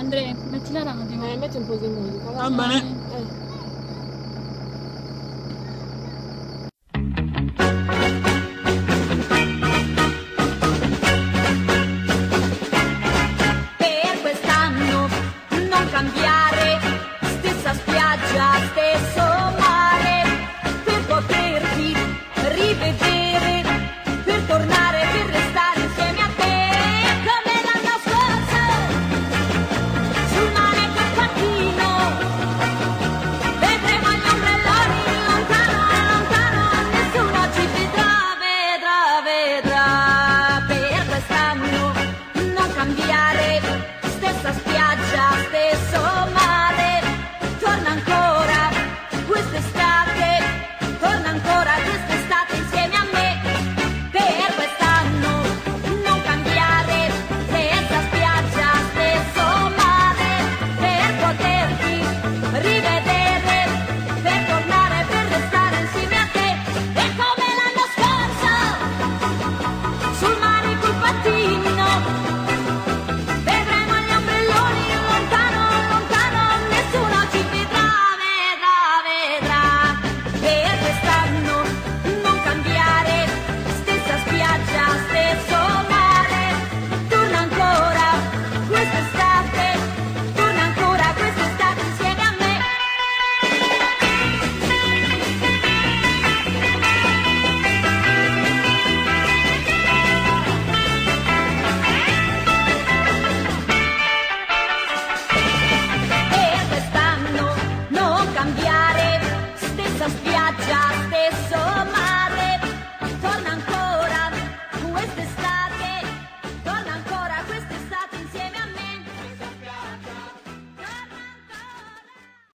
Andrea, metti la radio. Eh, metti un po' di musica. Va, per quest'anno non cambiar. this life.